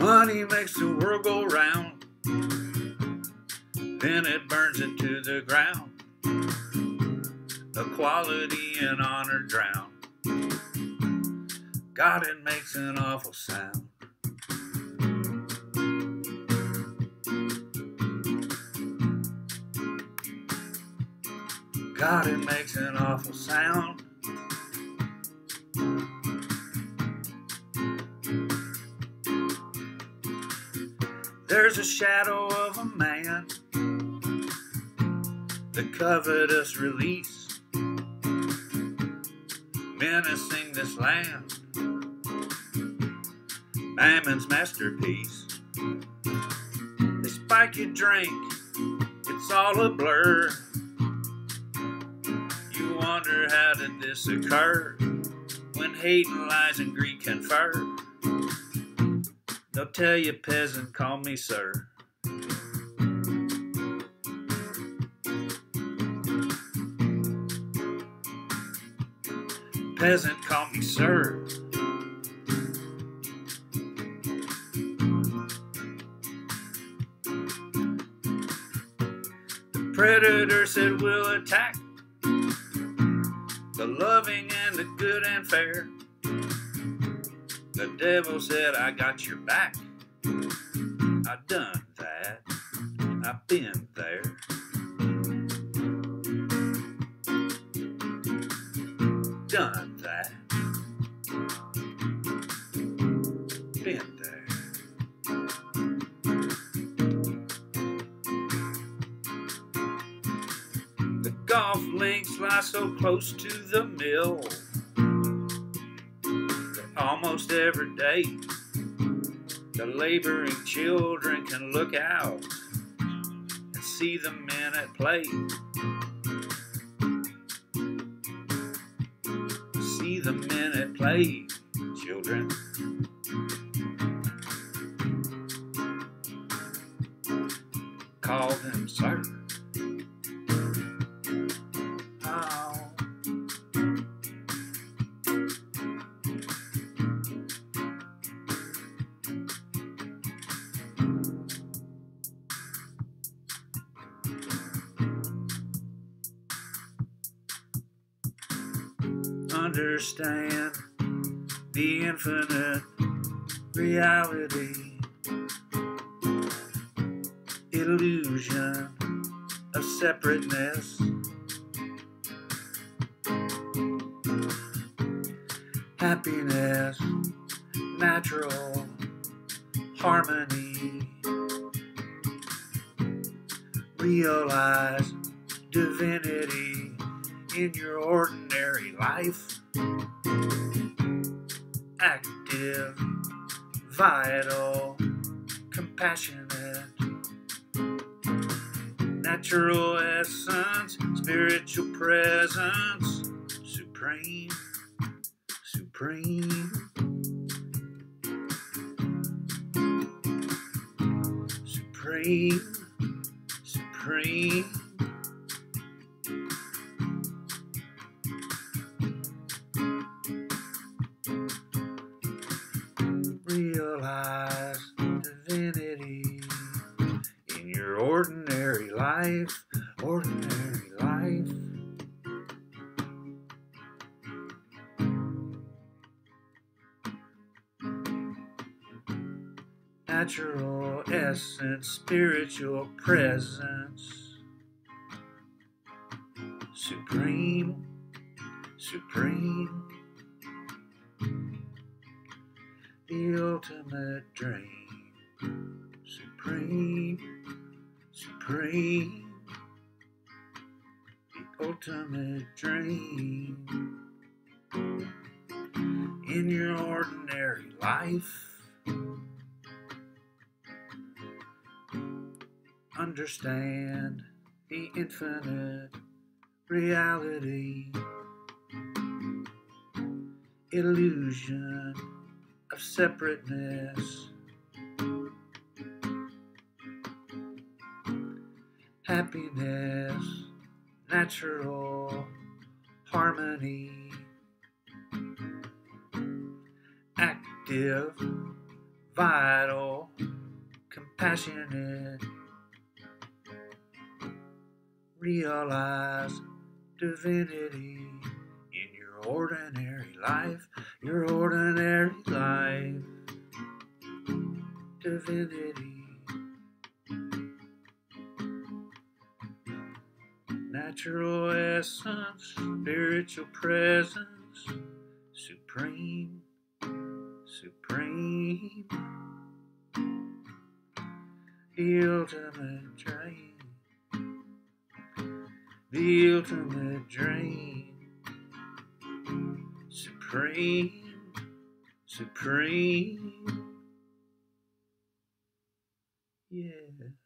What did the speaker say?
Money makes the world go round, then it burns it to the ground. Equality and honor drown. God, it makes an awful sound. God, it makes an awful sound. There's a shadow of a man, the covetous release, menacing this land, Mammon's masterpiece. They spike your drink, it's all a blur. You wonder how did this occur when hate and lies and greed confer. They'll tell you, peasant, call me sir. Peasant, call me sir. The predator said we'll attack the loving and the good and fair. The devil said, I got your back. I done that. I've been there. Done that. Been there. The golf links lie so close to the mill almost every day. The laboring children can look out and see the men at play. See the men at play, children. Understand the infinite reality, illusion of separateness. Happiness, natural harmony, realize divinity in your ordinary life. Active, vital, compassionate, natural essence, spiritual presence, supreme, supreme. Supreme, supreme. Natural essence, spiritual presence, supreme, supreme. the ultimate dream, supreme, supreme, the ultimate dream in your ordinary life. Understand the infinite reality, illusion of separateness. Happiness, natural harmony, active, vital, compassionate. Realize divinity in your ordinary life, your ordinary life. Divinity. Natural essence, spiritual presence, supreme, supreme. The ultimate the ultimate dream, supreme, supreme. Yeah.